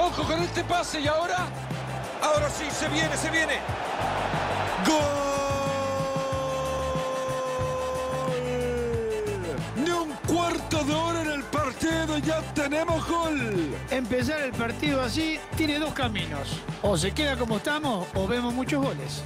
Ojo con este pase y ahora. Ahora sí, se viene, se viene. ¡Gol! Ni un cuarto de hora en el partido, ya tenemos gol. Empezar el partido así tiene dos caminos. O se queda como estamos o vemos muchos goles.